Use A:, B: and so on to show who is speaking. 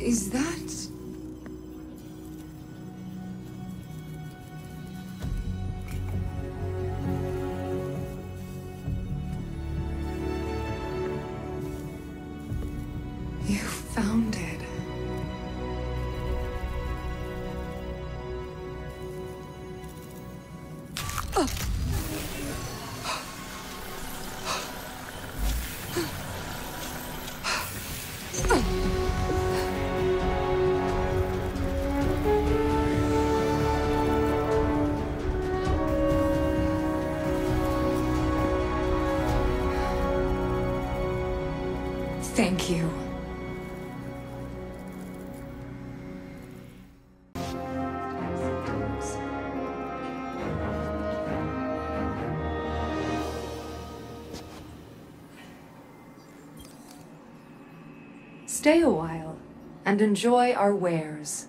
A: Is that... You found it. Thank you.
B: Stay a while and enjoy our wares.